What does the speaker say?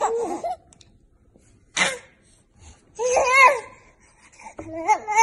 Mẹ mẹ